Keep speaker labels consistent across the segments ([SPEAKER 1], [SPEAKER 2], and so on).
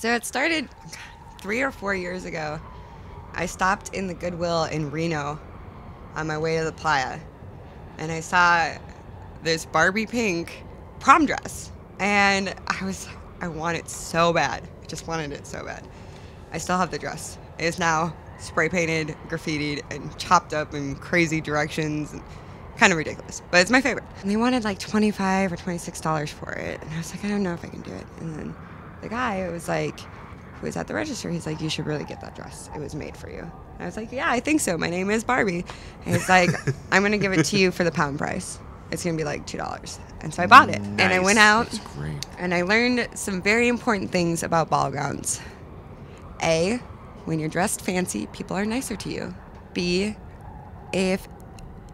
[SPEAKER 1] So it started three or four years ago. I stopped in the Goodwill in Reno on my way to the playa, and I saw this Barbie pink prom dress, and I was I want it so bad. I just wanted it so bad. I still have the dress. It is now spray painted, graffitied, and chopped up in crazy directions. And kind of ridiculous, but it's my favorite. And they wanted like 25 or $26 for it. And I was like, I don't know if I can do it. And then the guy was like, who was at the register, he's like, you should really get that dress. It was made for you. And I was like, yeah, I think so. My name is Barbie. And he's like, I'm going to give it to you for the pound price. It's going to be like $2. And so I bought it. And I went out and I learned some very important things about ball gowns. A, when you're dressed fancy, people are nicer to you. B, if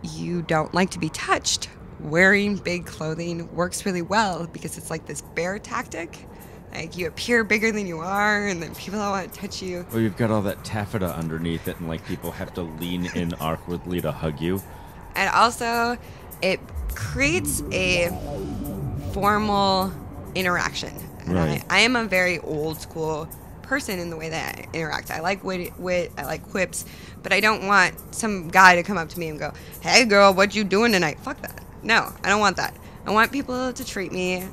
[SPEAKER 1] you don't like to be touched, wearing big clothing works really well because it's like this bear tactic. Like you appear bigger than you are, and then people don't want to touch you.
[SPEAKER 2] Well, you've got all that taffeta underneath it, and like people have to lean in awkwardly to hug you.
[SPEAKER 1] And also, it creates a formal interaction.
[SPEAKER 2] Right.
[SPEAKER 1] I, I am a very old school person in the way that I interact. I like wit, wit, I like quips, but I don't want some guy to come up to me and go, "Hey, girl, what you doing tonight?" Fuck that. No, I don't want that. I want people to treat me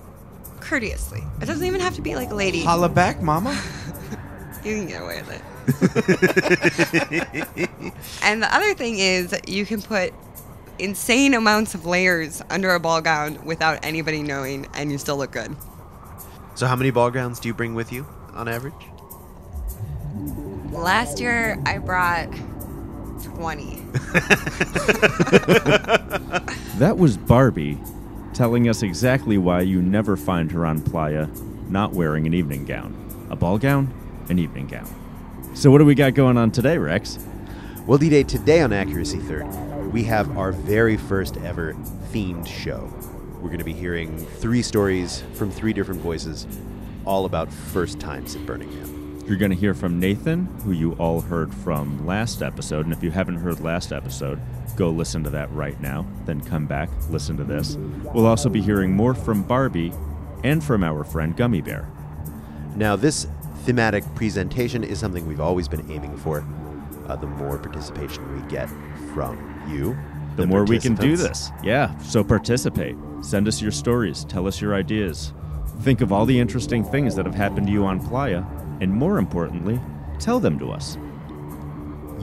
[SPEAKER 1] courteously. It doesn't even have to be like a lady.
[SPEAKER 3] Holla back, mama.
[SPEAKER 1] You can get away with it. and the other thing is, you can put insane amounts of layers under a ball gown without anybody knowing, and you still look good.
[SPEAKER 3] So, how many ball gowns do you bring with you on average?
[SPEAKER 1] Last year, I brought 20.
[SPEAKER 2] That was Barbie telling us exactly why you never find her on playa not wearing an evening gown. A ball gown, an evening gown. So, what do we got going on today, Rex?
[SPEAKER 3] Well, D-Day, today on Accuracy Third, we have our very first ever themed show. We're going to be hearing three stories from three different voices, all about first times at Burning Man.
[SPEAKER 2] You're going to hear from Nathan, who you all heard from last episode. And if you haven't heard last episode, go listen to that right now. Then come back, listen to this. We'll also be hearing more from Barbie and from our friend Gummy Bear.
[SPEAKER 3] Now, this thematic presentation is something we've always been aiming for. Uh, the more participation we get from you,
[SPEAKER 2] The more we can do this. Yeah, so participate. Send us your stories. Tell us your ideas. Think of all the interesting things that have happened to you on Playa. And more importantly, tell them to us.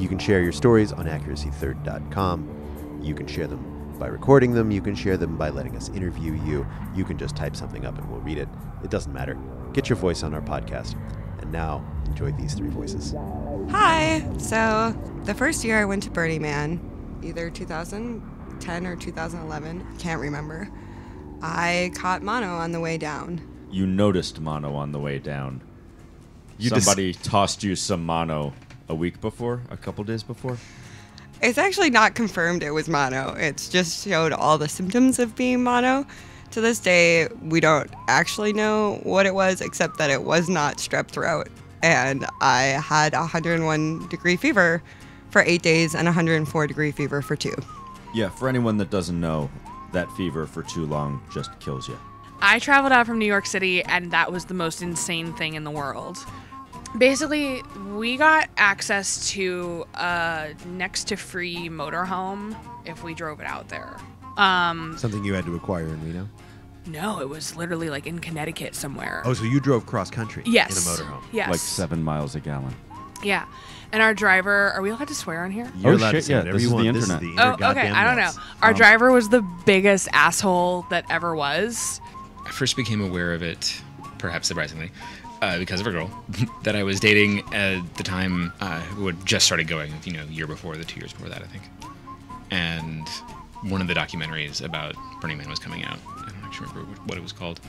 [SPEAKER 3] You can share your stories on accuracythird.com. You can share them by recording them. You can share them by letting us interview you. You can just type something up and we'll read it. It doesn't matter. Get your voice on our podcast. And now, enjoy these three voices.
[SPEAKER 1] Hi! So, the first year I went to Burning Man, either 2010 or 2011, can't remember, I caught mono on the way down.
[SPEAKER 2] You noticed mono on the way down.
[SPEAKER 3] You dis-
[SPEAKER 2] Somebody tossed you some mono a week before, a couple days before.
[SPEAKER 1] It's actually not confirmed it was mono. It's just showed all the symptoms of being mono. To this day, we don't actually know what it was, except that it was not strep throat. And I had 101 degree fever for eight days and 104 degree fever for two.
[SPEAKER 2] Yeah, for anyone that doesn't know, that fever for too long just kills you.
[SPEAKER 4] I traveled out from New York City, and that was the most insane thing in the world. Basically, we got access to a next to free motorhome if we drove it out there. Um,
[SPEAKER 5] Something you had to acquire in Reno.
[SPEAKER 4] no, it was literally like in Connecticut somewhere.
[SPEAKER 5] Oh, so you drove cross country
[SPEAKER 4] yes.
[SPEAKER 5] in a motorhome.
[SPEAKER 4] Yes.
[SPEAKER 2] Like seven miles a gallon.
[SPEAKER 4] Yeah. And our driver, are we allowed to swear on here?
[SPEAKER 5] You're
[SPEAKER 2] Oh,
[SPEAKER 5] allowed to
[SPEAKER 2] shit,
[SPEAKER 5] say
[SPEAKER 2] yeah,
[SPEAKER 5] whatever
[SPEAKER 2] this
[SPEAKER 5] you
[SPEAKER 2] is the
[SPEAKER 5] want. This
[SPEAKER 2] internet.
[SPEAKER 5] the
[SPEAKER 4] Oh,
[SPEAKER 5] inter-
[SPEAKER 4] okay.
[SPEAKER 5] goddamn
[SPEAKER 4] I don't know.
[SPEAKER 5] nuts.
[SPEAKER 4] Our
[SPEAKER 2] Um,
[SPEAKER 4] driver was the biggest asshole that ever was.
[SPEAKER 6] I first became aware of it, perhaps surprisingly, uh, because of a girl that I was dating at the time uh, who had just started going, you know, year before, the two years before that, I think. And one of the documentaries about Burning Man was coming out. I don't actually remember what it was called.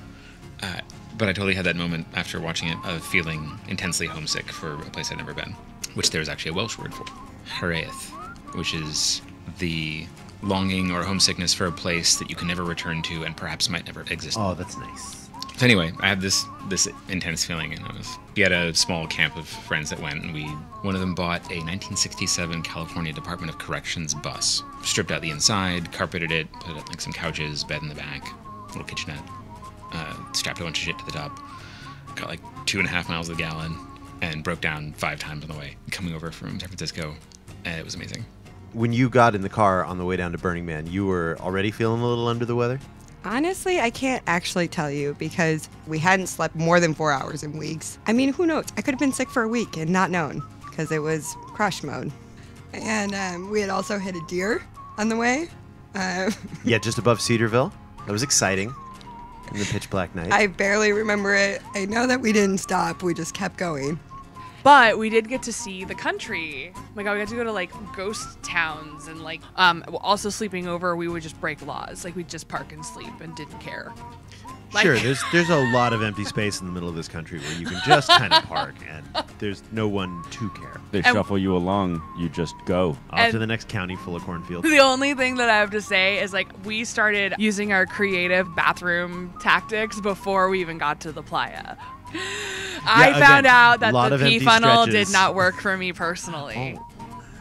[SPEAKER 6] Uh, but I totally had that moment after watching it of feeling intensely homesick for a place I'd never been, which there's actually a Welsh word for, Hiraeth, which is the longing or homesickness for a place that you can never return to and perhaps might never exist
[SPEAKER 3] Oh, that's nice.
[SPEAKER 6] So anyway, I had this this intense feeling, and was we had a small camp of friends that went, and we one of them bought a 1967 California Department of Corrections bus, stripped out the inside, carpeted it, put up like some couches, bed in the back, little kitchenette, uh, strapped a bunch of shit to the top, got like two and a half miles a gallon, and broke down five times on the way coming over from San Francisco, and it was amazing.
[SPEAKER 3] When you got in the car on the way down to Burning Man, you were already feeling a little under the weather?
[SPEAKER 1] Honestly, I can't actually tell you because we hadn't slept more than four hours in weeks. I mean, who knows? I could have been sick for a week and not known because it was crush mode. And um, we had also hit a deer on the way. Uh,
[SPEAKER 3] Yeah, just above Cedarville. That was exciting in the pitch black night.
[SPEAKER 1] I barely remember it. I know that we didn't stop, we just kept going.
[SPEAKER 4] But we did get to see the country. Oh my god, we got to go to like ghost towns and like um also sleeping over we would just break laws. Like we'd just park and sleep and didn't care. Like-
[SPEAKER 3] sure, there's there's a lot of empty space in the middle of this country where you can just kind of park and there's no one to care.
[SPEAKER 2] They
[SPEAKER 4] And-
[SPEAKER 2] shuffle you along. You just go.
[SPEAKER 3] Off
[SPEAKER 4] And-
[SPEAKER 3] to the next county full of cornfields.
[SPEAKER 4] The only thing that I have to say is like we started using our creative bathroom tactics before we even got to the playa. I
[SPEAKER 3] again,
[SPEAKER 4] found out that the
[SPEAKER 3] of
[SPEAKER 4] pee funnel
[SPEAKER 3] stretches.
[SPEAKER 4] did not work for me personally.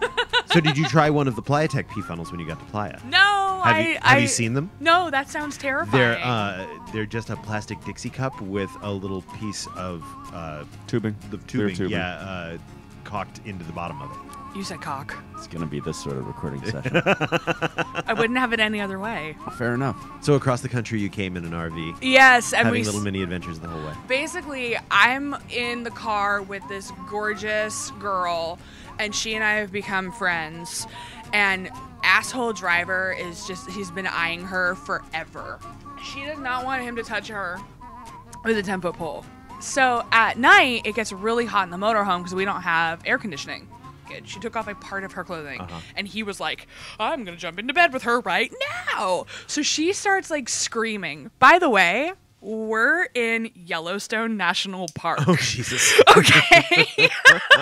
[SPEAKER 3] so did you try one of the Playa Tech P funnels when you got to Playa?
[SPEAKER 4] No,
[SPEAKER 3] Have
[SPEAKER 4] I
[SPEAKER 3] you- have
[SPEAKER 4] I,
[SPEAKER 3] you seen them?
[SPEAKER 4] No, that sounds terrifying.
[SPEAKER 3] They're uh, they're just a plastic Dixie cup with a little piece of uh,
[SPEAKER 2] Tubing.
[SPEAKER 3] the
[SPEAKER 2] Clear
[SPEAKER 3] tubing,
[SPEAKER 2] tubing.
[SPEAKER 3] yeah, uh, cocked into the bottom of it.
[SPEAKER 4] You said cock.
[SPEAKER 2] It's going to be this sort of recording session.
[SPEAKER 4] I wouldn't have it any other way.
[SPEAKER 2] Fair enough.
[SPEAKER 3] So across the country, you came in an RV,
[SPEAKER 4] Yes, and
[SPEAKER 3] having
[SPEAKER 4] we
[SPEAKER 3] little mini adventures the whole way.
[SPEAKER 4] basically i'm in the car with this gorgeous girl and she and i have become friends and asshole driver is just he's been eyeing her forever she does not want him to touch her with a 10 foot pole so at night it gets really hot in the motorhome because we don't have air conditioning Good. She took off a part of her clothing, uh-huh. and he was like, "I'm gonna jump into bed with her right now." So she starts like screaming. By the way, we're in Yellowstone National Park.
[SPEAKER 3] Oh Jesus!
[SPEAKER 4] Okay.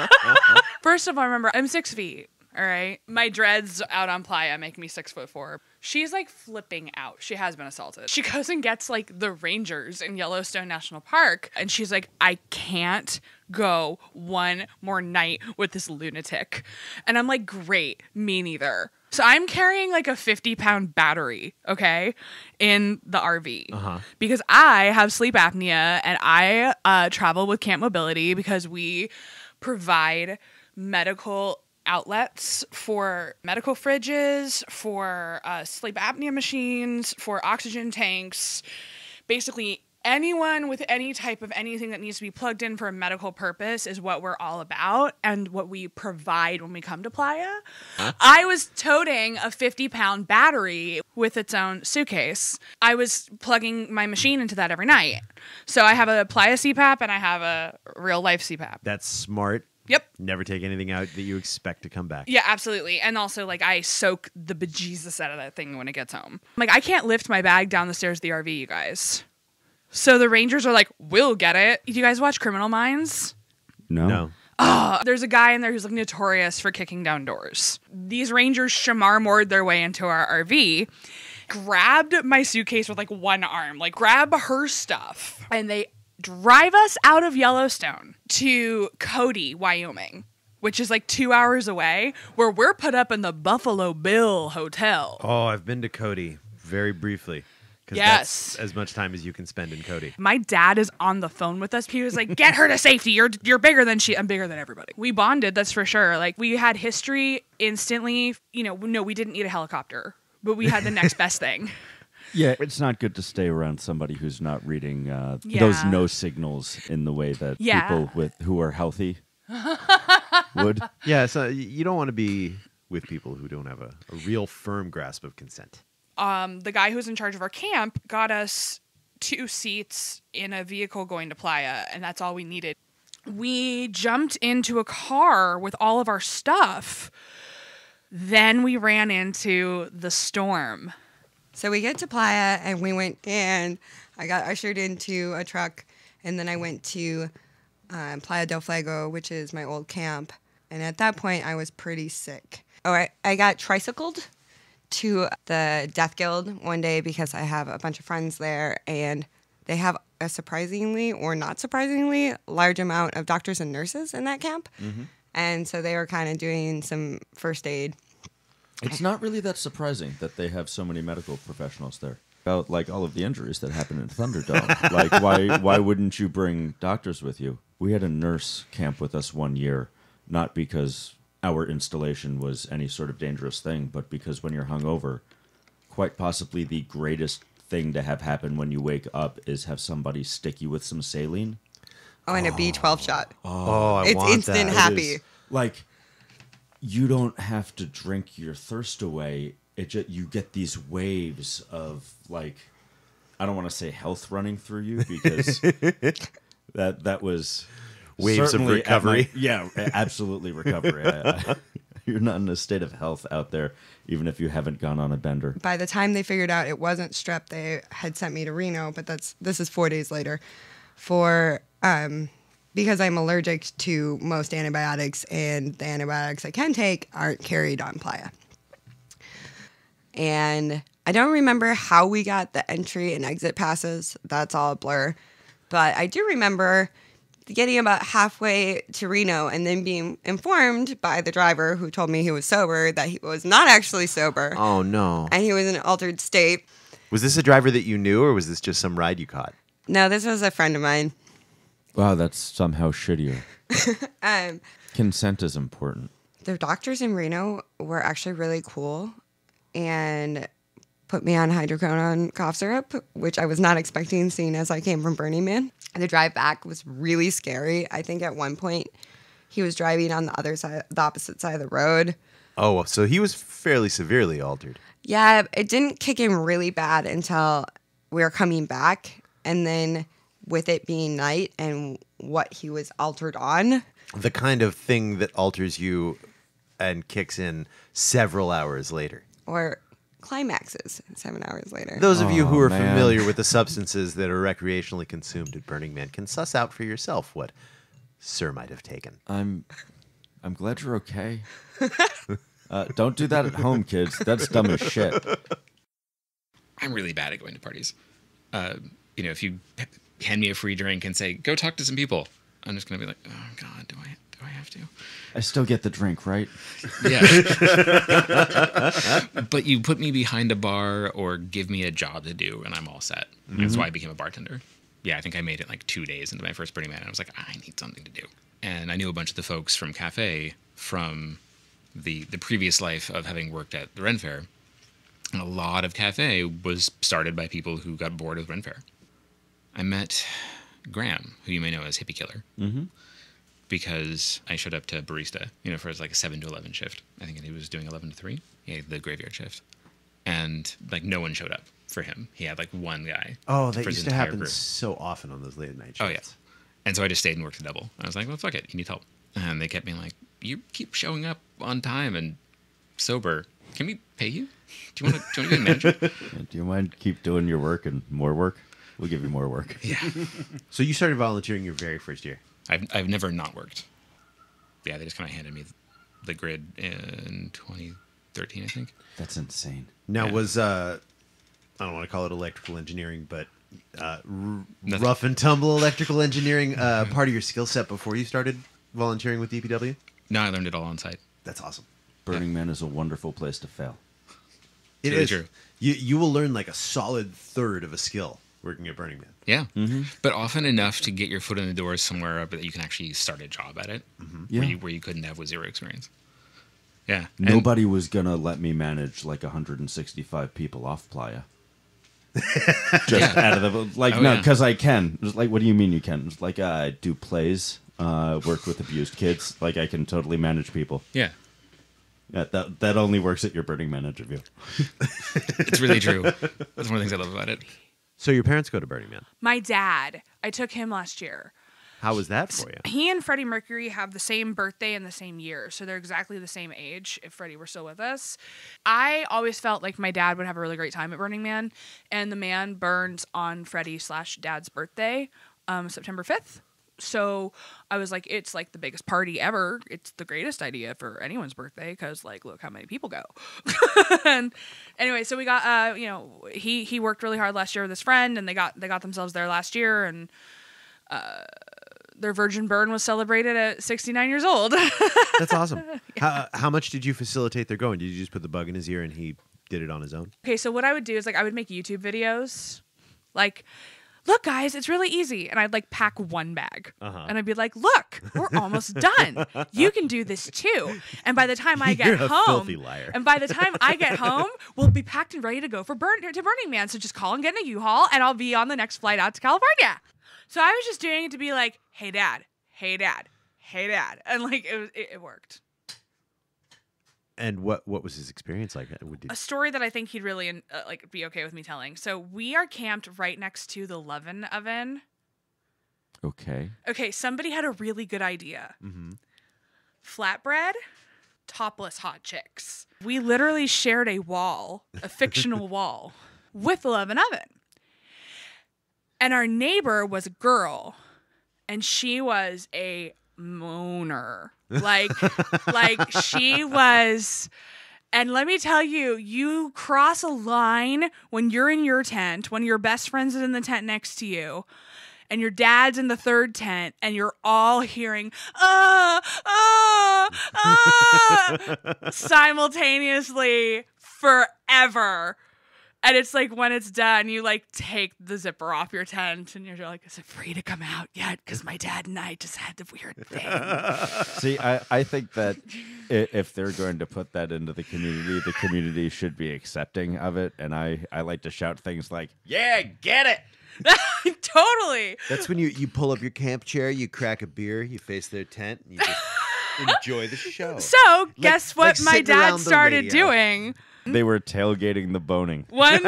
[SPEAKER 4] First of all, remember, I'm six feet. All right. My dreads out on playa make me six foot four. She's like flipping out. She has been assaulted. She goes and gets like the rangers in Yellowstone National Park. And she's like, I can't go one more night with this lunatic. And I'm like, great. Me neither. So I'm carrying like a 50 pound battery, okay, in the RV
[SPEAKER 3] Uh-huh.
[SPEAKER 4] because I have sleep apnea and I uh, travel with Camp Mobility because we provide medical outlets for medical fridges, for uh, sleep apnea machines, for oxygen tanks. Basically, anyone with any type of anything that needs to be plugged in for a medical purpose is what we're all about and what we provide when we come to Playa. I was toting a 50 pound battery with its own suitcase. I was plugging my machine into that every night. So I have a Playa CPAP and I have a real life CPAP.
[SPEAKER 3] That's smart.
[SPEAKER 4] Yep.
[SPEAKER 3] Never take anything out that you expect to come back.
[SPEAKER 4] Yeah, absolutely. And also, like, I soak the bejesus out of that thing when it gets home. Like, I can't lift my bag down the stairs of the RV, you guys. So the Rangers are like, we'll get it. Do you guys watch Criminal Minds?
[SPEAKER 2] No.
[SPEAKER 3] No.
[SPEAKER 4] Uh, there's a guy in there who's like notorious for kicking down doors. These Rangers Shemar Moored their way into our RV, grabbed my suitcase with like one arm, like grab her stuff, and they drive us out of Yellowstone to Cody, Wyoming, which is like two hours away, where we're put up in the Buffalo Bill Hotel.
[SPEAKER 3] Oh, I've been to Cody very briefly. 'Cause
[SPEAKER 4] Yes.
[SPEAKER 3] that's as much time as you can spend in Cody.
[SPEAKER 4] My dad is on the phone with us. He was like, "Get her to safety. You're you're bigger than she. I'm bigger than everybody." We bonded, that's for sure. Like we had history instantly. You know, no, we didn't need a helicopter, but we had the next best thing.
[SPEAKER 2] Yeah, it's not good to stay around somebody who's not reading uh, those no signals in the way that
[SPEAKER 4] Yeah.
[SPEAKER 2] people with who are healthy would.
[SPEAKER 3] Yeah, so you don't want to be with people who don't have a, a real firm grasp of consent.
[SPEAKER 4] Um, the guy who's in charge of our camp got us two seats in a vehicle going to Playa, and that's all we needed. We jumped into a car with all of our stuff. Then we ran into the storm.
[SPEAKER 1] So we get to Playa and we went and I got ushered into a truck and then I went to um, Playa del Fuego, which is my old camp. And at that point, I was pretty sick. Oh, I, I got tricycled to the Death Guild one day because I have a bunch of friends there and they have a surprisingly or not surprisingly large amount of doctors and nurses in that camp. Mm-hmm. And so they were kind of doing some first aid.
[SPEAKER 2] It's not really that surprising that they have so many medical professionals there. about like all of the injuries that happened in Thunderdome. like why why wouldn't you bring doctors with you? We had a nurse camp with us one year, not because our installation was any sort of dangerous thing, but because when you're hungover, quite possibly the greatest thing to have happen when you wake up is have somebody stick you with some saline.
[SPEAKER 1] Oh, and a B12 ah. shot.
[SPEAKER 3] Oh, I
[SPEAKER 1] it's
[SPEAKER 3] want
[SPEAKER 1] instant
[SPEAKER 3] that.
[SPEAKER 1] ha-
[SPEAKER 2] It
[SPEAKER 1] Happy.
[SPEAKER 2] like you don't have to drink your thirst away. It just you get these waves of like I don't want to say health running through you because that that was
[SPEAKER 3] Waves of
[SPEAKER 2] certainly at
[SPEAKER 3] recovery.
[SPEAKER 2] my- yeah, absolutely recovery. I- I- you're not in a state of health out there, even if you haven't gone on a bender.
[SPEAKER 1] By the time they figured out it wasn't strep, they had sent me to Reno. But that's this is four days later, for um, because I'm allergic to most antibiotics, and the antibiotics I can take aren't carried on Playa. And I don't remember how we got the entry and exit passes. That's all a blur. But I do remember getting about halfway to Reno and then being informed by the driver who told me he was sober that he was not actually sober
[SPEAKER 3] Oh no.
[SPEAKER 1] and he was in an altered state.
[SPEAKER 3] Was this a driver that you knew, or was this just some ride you caught?
[SPEAKER 1] No, this was a friend of mine.
[SPEAKER 2] Wow, that's somehow shittier.
[SPEAKER 1] Um,
[SPEAKER 2] Consent is important.
[SPEAKER 1] the doctors in Reno were actually really cool and put me on hydrocodone cough syrup, which I was not expecting, seeing as I came from Burning Man. The drive back was really scary. I think at one point he was driving on the other side, the opposite side of the road.
[SPEAKER 3] Oh, so he was fairly severely altered.
[SPEAKER 1] Yeah, it didn't kick in really bad until we were coming back. And then with it being night and what he was altered on,
[SPEAKER 3] The kind of thing that alters you and kicks in several hours later.
[SPEAKER 1] or climaxes seven hours later.
[SPEAKER 3] Those of you who
[SPEAKER 2] Oh,
[SPEAKER 3] are
[SPEAKER 2] man.
[SPEAKER 3] familiar with the substances that are recreationally consumed at Burning Man can suss out for yourself what Sir might have taken.
[SPEAKER 2] I'm I'm glad you're okay. Uh, don't do that at home, kids. That's dumb as shit.
[SPEAKER 6] I'm really bad at going to parties. Uh, you know, if you hand me a free drink and say, "Go talk to some people," I'm just gonna be like, "Oh God, do I do I have to?"
[SPEAKER 2] I still get the drink, right?
[SPEAKER 6] Yeah. but you put me behind a bar or give me a job to do, and I'm all set. That's mm-hmm. why I became a bartender. Yeah, I think I made it like two days into my first Burning Man. And I was like, I need something to do. And I knew a bunch of the folks from Cafe from the the previous life of having worked at the Ren Fair. And a lot of Cafe was started by people who got bored with Ren Fair. I met Graham, who you may know as Hippie Killer mm-hmm. Because I showed up to barista, you know, for his like a seven to eleven shift. I think he was doing eleven to three. He had the graveyard shift, and like no one showed up for him. He had like one guy.
[SPEAKER 3] Oh,
[SPEAKER 6] for
[SPEAKER 3] that used to happen
[SPEAKER 6] group.
[SPEAKER 3] so often on those late night
[SPEAKER 6] oh,
[SPEAKER 3] shifts. Oh shifts.
[SPEAKER 6] yeah, and so I just stayed and worked a double. I was like, well, fuck it, you need help, and they kept being like, you keep showing up on time and sober. Can we pay you? Do you want to? Do you want to be a manager?
[SPEAKER 2] Do you mind keep doing your work and more work? We'll give you more work.
[SPEAKER 6] yeah,
[SPEAKER 3] So you started volunteering your very first year.
[SPEAKER 6] I've I've never not worked. Yeah, they just kind of handed me the grid in 2013, I think.
[SPEAKER 2] That's insane.
[SPEAKER 3] Now
[SPEAKER 6] Yeah.
[SPEAKER 3] was uh, I don't want to call it electrical engineering, but uh, r- rough and tumble electrical engineering uh, part of your skill set before you started volunteering with DPW.
[SPEAKER 6] No, I learned it all on site.
[SPEAKER 3] That's awesome.
[SPEAKER 2] Burning Man is a wonderful place to fail.
[SPEAKER 3] It
[SPEAKER 6] really
[SPEAKER 3] is.
[SPEAKER 6] true.
[SPEAKER 3] You you will learn like a solid third of a skill working at Burning Man.
[SPEAKER 6] Yeah, but often enough to get your foot in the door somewhere that you can actually start a job at it,
[SPEAKER 2] Yeah.
[SPEAKER 6] where you where you couldn't have with zero experience. Yeah, and-
[SPEAKER 2] Nobody was gonna let me manage like 165 people off Playa. Just
[SPEAKER 6] Yeah.
[SPEAKER 2] out of the like
[SPEAKER 6] Oh,
[SPEAKER 2] no,
[SPEAKER 6] yeah.
[SPEAKER 2] because I can. Just like, what do you mean you can? Just like uh, I do plays, uh, work with abused kids. Like I can totally manage people.
[SPEAKER 6] yeah,
[SPEAKER 2] Yeah, that that only works at your Burning Man interview.
[SPEAKER 6] it's really true. That's one of the things I love about it.
[SPEAKER 3] So your parents go to Burning Man.
[SPEAKER 4] My dad, I took him last year.
[SPEAKER 3] How was that for you?
[SPEAKER 4] He and Freddie Mercury have the same birthday in the same year, so they're exactly the same age if Freddie were still with us. I always felt like my dad would have a really great time at Burning Man, and the man burns on Freddie slash dad's birthday, um, September 5th. So I was like, it's like the biggest party ever. It's the greatest idea for anyone's birthday because, like, look how many people go. and anyway, so we got, uh, you know, he he worked really hard last year with his friend, and they got they got themselves there last year, and uh, their virgin burn was celebrated at 69 years old.
[SPEAKER 3] That's awesome. How how much did you facilitate their going? Did you just put the bug in his ear and he did it on his own.
[SPEAKER 4] Okay, so what I would do is like I would make YouTube videos, like, look, guys, it's really easy, and I'd like pack one bag,
[SPEAKER 3] Uh-huh.
[SPEAKER 4] and I'd be like, look, we're almost done. You can do this too. And by the time I get home, and by the time I get home, we'll be packed and ready to go for burn to Burning Man. So just call and get in a U-Haul, and I'll be on the next flight out to California. So I was just doing it to be like, hey, dad, hey, dad, hey, dad, and like it was, it, it worked.
[SPEAKER 3] And what what was his experience like? Would
[SPEAKER 4] a story that I think he'd really uh, like be okay with me telling. So we are camped right next to the Levin oven.
[SPEAKER 2] Okay.
[SPEAKER 4] Okay, somebody had a really good idea.
[SPEAKER 3] mm-hmm.
[SPEAKER 4] Flatbread, topless hot chicks. We literally shared a wall, a fictional wall, with the Levin oven. And our neighbor was a girl, and she was a moaner. Like, like she was. And let me tell you, you cross a line when you're in your tent, when your best friends is in the tent next to you, and your dad's in the third tent, and you're all hearing ah ah ah simultaneously forever. And it's like when it's done, you like take the zipper off your tent, and you're like, "Is it free to come out yet?" Because my dad and I just had the weird thing.
[SPEAKER 2] See, I, I think that if they're going to put that into the community, the community should be accepting of it. And I, I like to shout things like, "Yeah, get it."
[SPEAKER 4] totally.
[SPEAKER 3] That's when you you pull up your camp chair, you crack a beer, you face their tent, and you just enjoy the show.
[SPEAKER 4] So, guess what
[SPEAKER 3] like
[SPEAKER 4] my dad started
[SPEAKER 3] radio.
[SPEAKER 4] doing?
[SPEAKER 2] They were tailgating the boning.
[SPEAKER 4] One,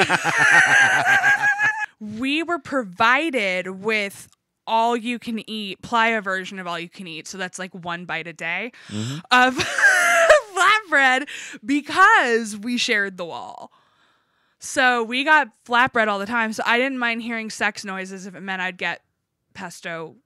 [SPEAKER 4] we were provided with all you can eat, playa version of all you can eat. So that's like one bite a day mm-hmm. of flatbread because we shared the wall. So we got flatbread all the time. So I didn't mind hearing sex noises if it meant I'd get pesto,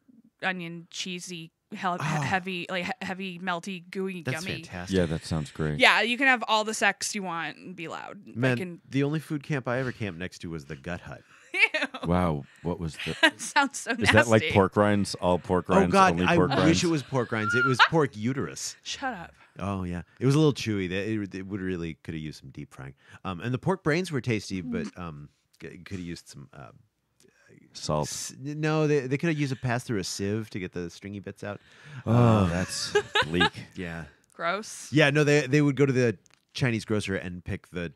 [SPEAKER 4] onion, cheesy, hell,
[SPEAKER 3] Oh.
[SPEAKER 4] heavy, like he- heavy, melty, gooey, gummy.
[SPEAKER 3] That's
[SPEAKER 4] gummy.
[SPEAKER 3] fantastic.
[SPEAKER 2] Yeah, that sounds great.
[SPEAKER 4] Yeah, you can have all the sex you want and be loud.
[SPEAKER 3] Man,
[SPEAKER 4] can-
[SPEAKER 3] the only food camp I ever camped next to was the Gut Hut.
[SPEAKER 2] Wow, what was the?
[SPEAKER 4] that sounds so
[SPEAKER 2] Is
[SPEAKER 4] nasty.
[SPEAKER 2] that like pork rinds? All pork rinds?
[SPEAKER 3] Oh
[SPEAKER 2] rinds?
[SPEAKER 3] God,
[SPEAKER 2] only
[SPEAKER 3] I
[SPEAKER 2] pork
[SPEAKER 3] wish it was pork rinds. It was pork uterus.
[SPEAKER 4] Shut up.
[SPEAKER 3] Oh yeah, it was a little chewy. That it, it would really could have used some deep frying. Um, and the pork brains were tasty, but um, could have used some. Uh,
[SPEAKER 2] salt.
[SPEAKER 3] s- no, they they could have used a pass through a sieve to get the stringy bits out.
[SPEAKER 2] Oh, that's bleak.
[SPEAKER 3] Yeah,
[SPEAKER 4] Gross.
[SPEAKER 3] yeah. No, they they would go to the Chinese grocer and pick the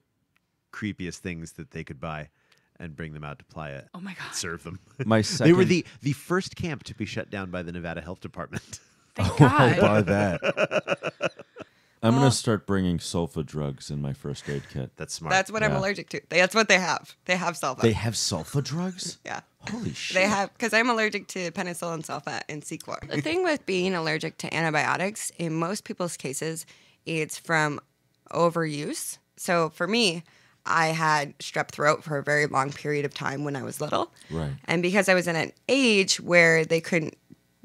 [SPEAKER 3] creepiest things that they could buy, and bring them out to Playa.
[SPEAKER 4] Oh my god.
[SPEAKER 3] Serve them.
[SPEAKER 2] My second.
[SPEAKER 3] they were the the first camp to be shut down by the Nevada Health Department.
[SPEAKER 4] Thank
[SPEAKER 2] I'll
[SPEAKER 4] God.
[SPEAKER 2] buy that. I'm
[SPEAKER 4] Well-
[SPEAKER 2] gonna start bringing sulfa drugs in my first aid kit.
[SPEAKER 3] That's smart.
[SPEAKER 1] That's what I'm
[SPEAKER 2] Yeah.
[SPEAKER 1] allergic to. That's what they have. They have sulfa.
[SPEAKER 2] They have sulfa drugs.
[SPEAKER 1] yeah.
[SPEAKER 2] Holy shit!
[SPEAKER 1] They have because I'm allergic to penicillin sulfa and Sequor. The thing with being allergic to antibiotics, in most people's cases, it's from overuse. So for me, I had strep throat for a very long period of time when I was little.
[SPEAKER 2] Right.
[SPEAKER 1] And because I was in an age where they couldn't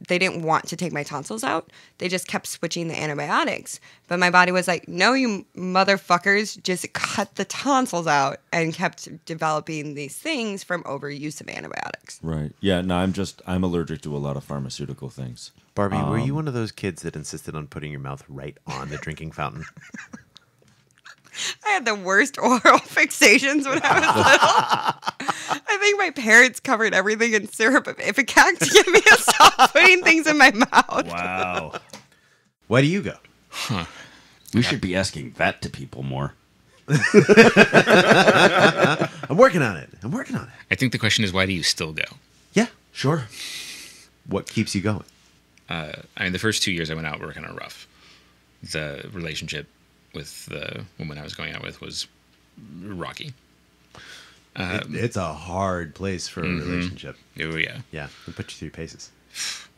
[SPEAKER 1] they didn't want to take my tonsils out. They just kept switching the antibiotics. But my body was like, "No, you motherfuckers, just cut the tonsils out." And kept developing these things from overuse of antibiotics.
[SPEAKER 2] Right. Yeah. No, I'm just I'm allergic to a lot of pharmaceutical things.
[SPEAKER 3] Barbie, were you
[SPEAKER 2] Um,
[SPEAKER 3] one of those kids that insisted on putting your mouth right on the drinking fountain?
[SPEAKER 1] I had the worst oral fixations when I was little. I think my parents covered everything in syrup of Ipecac to get me to stop putting things in my mouth.
[SPEAKER 2] Wow.
[SPEAKER 3] Why do you go?
[SPEAKER 2] we should be asking that to people more.
[SPEAKER 3] I'm working on it. I'm working on it.
[SPEAKER 6] I think the question is why do you still go?
[SPEAKER 3] Yeah.
[SPEAKER 2] Sure.
[SPEAKER 3] What keeps you going?
[SPEAKER 6] Uh, I mean, the first two years I went out were kind of rough. The relationship with the woman I was going out with was rocky.
[SPEAKER 3] It- um, it's a hard place for a mm-hmm. relationship.
[SPEAKER 6] Oh yeah,
[SPEAKER 3] Yeah, it'll put you through paces.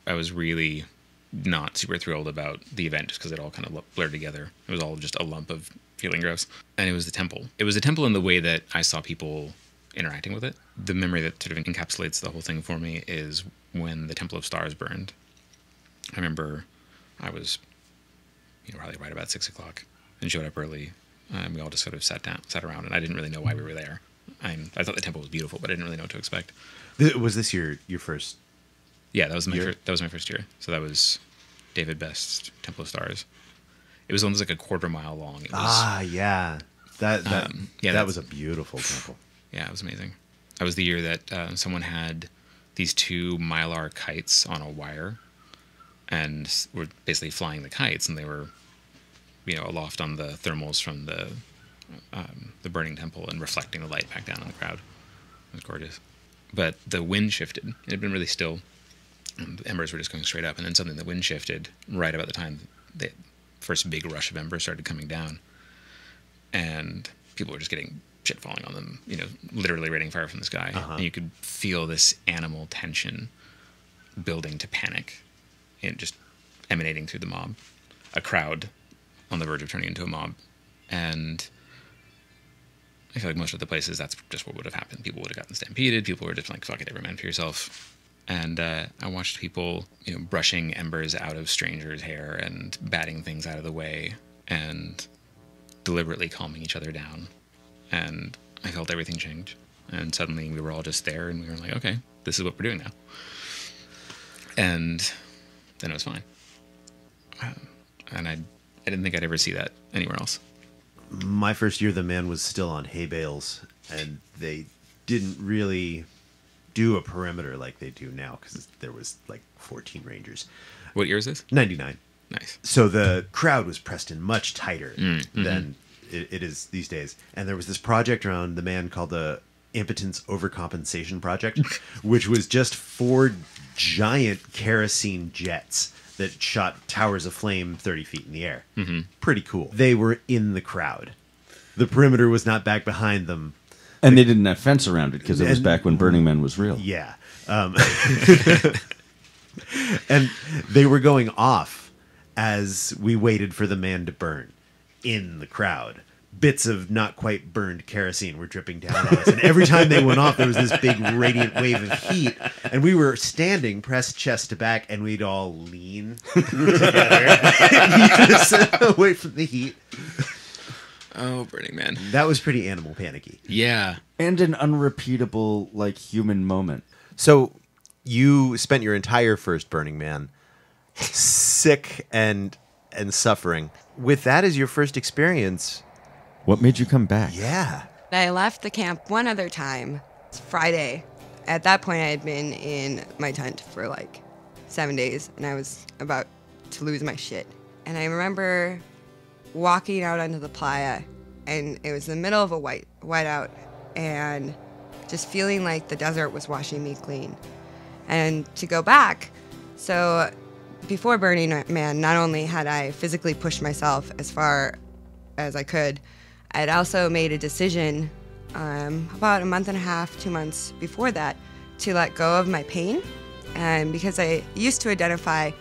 [SPEAKER 6] I was really not super thrilled about the event just because it all kind of lu- blurred together. It was all just a lump of feeling gross. And it was the temple. It was the temple in the way that I saw people interacting with it. The memory that sort of encapsulates the whole thing for me is when the Temple of Stars burned. I remember I was, you know, probably right about six o'clock and showed up early. And we all just sort of sat down, sat around, and I didn't really know why we were there. I, I thought the temple was beautiful, but I didn't really know what to expect.
[SPEAKER 3] Th- was this your your first?
[SPEAKER 6] Yeah, that was my
[SPEAKER 3] Year?
[SPEAKER 6] fir- that was my first year. So that was David Best's Temple of Stars. It was almost like a quarter mile long. It was
[SPEAKER 3] Ah, yeah. That that,
[SPEAKER 6] Um, yeah,
[SPEAKER 3] that was a beautiful temple.
[SPEAKER 6] Yeah, it was amazing. That was the year that uh, someone had these two mylar kites on a wire, and were basically flying the kites, and they were, you know, aloft on the thermals from the um, the burning temple and reflecting the light back down on the crowd. It was gorgeous, but the wind shifted. It had been really still. And the embers were just going straight up, and then suddenly the wind shifted right about the time the first big rush of embers started coming down and people were just getting shit falling on them, you know, literally raining fire from the sky. And you could feel this animal tension building to panic and just emanating through the mob. A crowd on the verge of turning into a mob. And I feel like most of the places that's just what would have happened. People would have gotten stampeded. People were just like, fuck it, every man for yourself. And uh, I watched people, you know, brushing embers out of strangers' hair and batting things out of the way and deliberately calming each other down. And I felt everything change. And suddenly we were all just there and we were like, okay, this is what we're doing now. And then it was fine. Um, and I, I didn't think I'd ever see that anywhere else.
[SPEAKER 3] My first year, the man was still on hay bales, and they didn't really do a perimeter like they do now because there was like 14 rangers.
[SPEAKER 6] What year is this?
[SPEAKER 3] 99.
[SPEAKER 6] Nice.
[SPEAKER 3] So the crowd was pressed in much tighter
[SPEAKER 6] Mm, mm-hmm.
[SPEAKER 3] than it, it is these days. And there was this project around the man called the Impotence Overcompensation Project, which was just four giant kerosene jets that shot towers of flame 30 feet in the air. Mm-hmm. Pretty cool. They were in the crowd. The perimeter was not back behind them.
[SPEAKER 7] And they didn't have fence around it because it was back when Burning Man was real.
[SPEAKER 3] Yeah. Um, and they were going off as we waited for the man to burn in the crowd. Bits of not quite burned kerosene were dripping down on us. And every time they went off, there was this big radiant wave of heat. And we were standing, pressed chest to back, and we'd all lean together just away from the heat.
[SPEAKER 6] Oh, Burning Man.
[SPEAKER 3] That was pretty animal panicky.
[SPEAKER 6] Yeah.
[SPEAKER 7] And an unrepeatable, like, human moment.
[SPEAKER 3] So you spent your entire first Burning Man sick and and suffering. With that as your first experience,
[SPEAKER 2] What made you come back?
[SPEAKER 3] yeah.
[SPEAKER 1] I left the camp one other time. It's Friday. At that point, I had been in my tent for like seven days, and I was about to lose my shit. And I remember walking out onto the playa, and it was the middle of a white whiteout, and just feeling like the desert was washing me clean. And to go back, so before Burning Man, not only had I physically pushed myself as far as I could, I had also made a decision um, about a month and a half, two months before that, to let go of my pain. And because I used to identify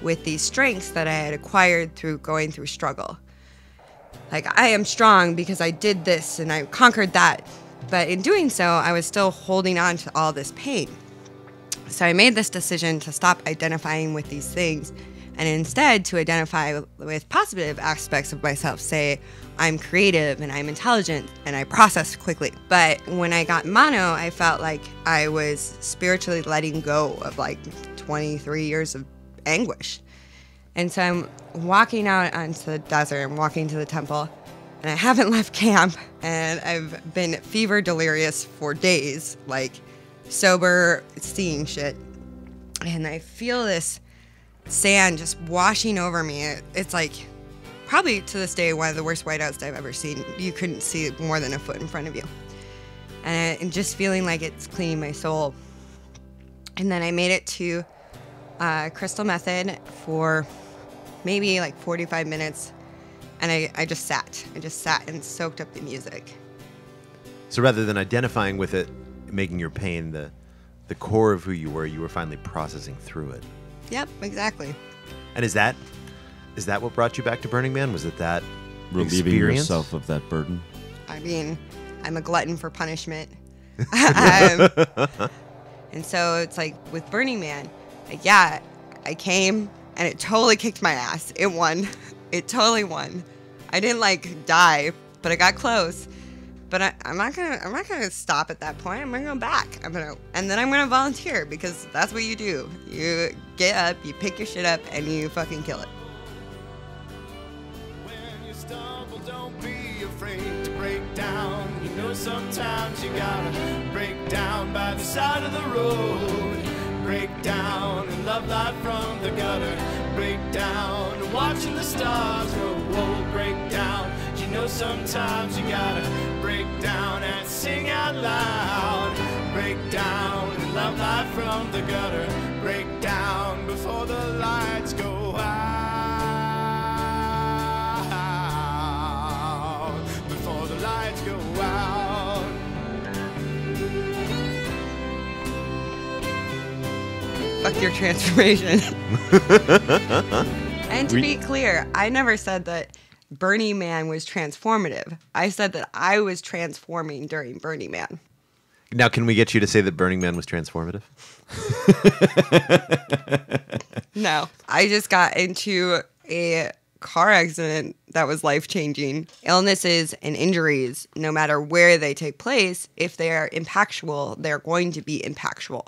[SPEAKER 1] with these strengths that I had acquired through going through struggle. Like, I am strong because I did this and I conquered that. But in doing so, I was still holding on to all this pain. So I made this decision to stop identifying with these things and instead to identify with positive aspects of myself. Say, I'm creative and I'm intelligent and I process quickly. But when I got mono, I felt like I was spiritually letting go of like 23 years of anguish. And so I'm walking out onto the desert, I'm walking to the temple, and I haven't left camp. And I've been fever delirious for days, like sober, seeing shit. And I feel this sand just washing over me. It- It's like probably to this day one of the worst whiteouts I've ever seen. You couldn't see more than a foot in front of you. And, and just feeling like it's cleaning my soul. And then I made it to uh, Crystal Method for maybe like 45 minutes. And I, I just sat. I just sat and soaked up the music.
[SPEAKER 3] So rather than identifying with it, making your pain the the core of who you were, you were finally processing through it.
[SPEAKER 1] Yep, exactly.
[SPEAKER 3] And is that is that what brought you back to Burning Man? Was it that
[SPEAKER 7] Relieving
[SPEAKER 3] experience?
[SPEAKER 7] yourself of that burden.
[SPEAKER 1] I mean, I'm a glutton for punishment. um, and so it's like with Burning Man, like, yeah, I came and it totally kicked my ass. It won. It totally won. I didn't like die, but I got close. But I, I'm not gonna. I'm not gonna stop at that point. I'm gonna go back. I'm gonna, and then I'm gonna volunteer because that's what you do. You get up, you pick your shit up, and you fucking kill it.
[SPEAKER 8] When you stumble, don't be afraid to break down. You know sometimes you gotta break down by the side of the road. Break down and love life from the gutter. Break down watching the stars. Break down. You know sometimes you gotta break down and sing out loud. Break down and love life from the gutter. Break down before the lights go out. Before the lights go out.
[SPEAKER 1] Fuck your transformation. and to be clear, I never said that Burning Man was transformative. I said that I was transforming during Burning Man.
[SPEAKER 3] Now, can we get you to say that Burning Man was transformative?
[SPEAKER 1] No, I just got into a car accident that was life changing. Illnesses and injuries, no matter where they take place, if they are impactual, they're going to be impactual.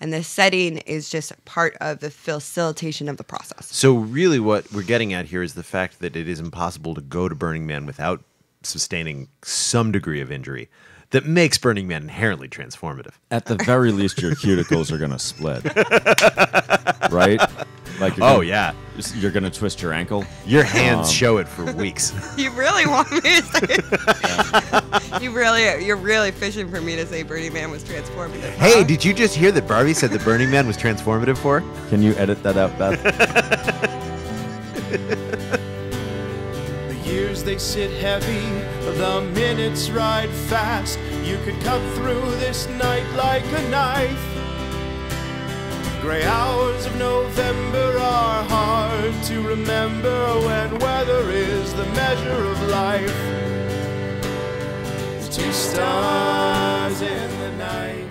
[SPEAKER 1] And the setting is just part of the facilitation of the process.
[SPEAKER 3] So, really, what we're getting at here is the fact that it is impossible to go to Burning Man without sustaining some degree of injury that makes Burning Man inherently transformative.
[SPEAKER 7] At the very least, your cuticles are going to split. right? Like you're
[SPEAKER 3] Oh,
[SPEAKER 7] gonna-
[SPEAKER 3] yeah.
[SPEAKER 7] You're going to twist your ankle.
[SPEAKER 3] Your hands
[SPEAKER 7] Um,
[SPEAKER 3] show it for weeks.
[SPEAKER 1] You really want me to say You really you're really fishing for me to say Burning Man was transformative.
[SPEAKER 3] hey, did you just hear that Barbie said that Burning Man was transformative for?
[SPEAKER 7] Can you edit that out, Beth?
[SPEAKER 8] Years they sit heavy, the minutes ride fast. You could cut through this night like a knife. Gray hours of November are hard to remember when weather is the measure of life. Two stars in the night.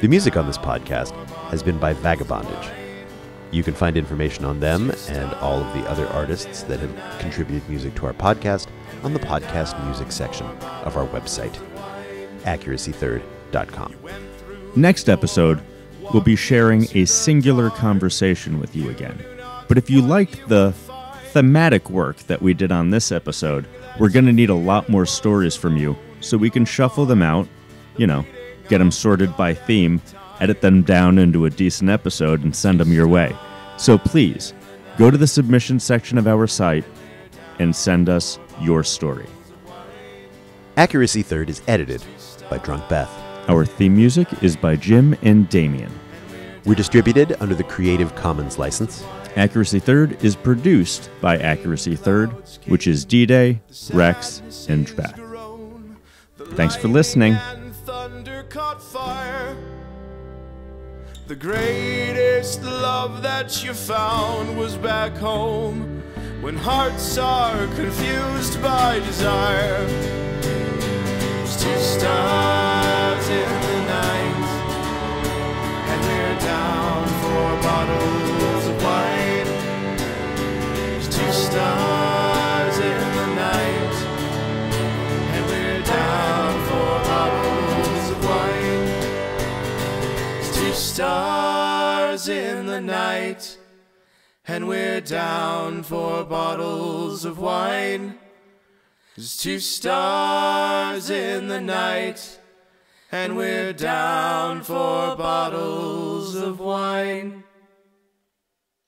[SPEAKER 3] The music on this podcast has been by Vagabondage. You can find information on them and all of the other artists that have contributed music to our podcast on the podcast music section of our website, accuracythird.com.
[SPEAKER 2] Next episode, we'll be sharing a singular conversation with you again. But if you liked the thematic work that we did on this episode, we're going to need a lot more stories from you so we can shuffle them out, you know, get them sorted by theme, edit them down into a decent episode, and send them your way. So please, go to the submission section of our site and send us your story.
[SPEAKER 3] Accuracy Third is edited by Drunk Beth.
[SPEAKER 2] Our theme music is by Jim and Damien.
[SPEAKER 3] We're distributed under the Creative Commons license.
[SPEAKER 2] Accuracy Third is produced by Accuracy Third, which is D Day, Rex, and Beth. Thanks for listening.
[SPEAKER 8] The greatest love that you found was back home when hearts are confused by desire. There's two stars in the night, and we're down for bottles of wine. There's two stars stars in the night. And we're down for bottles of wine. There's two stars in the night. And we're down for bottles of wine.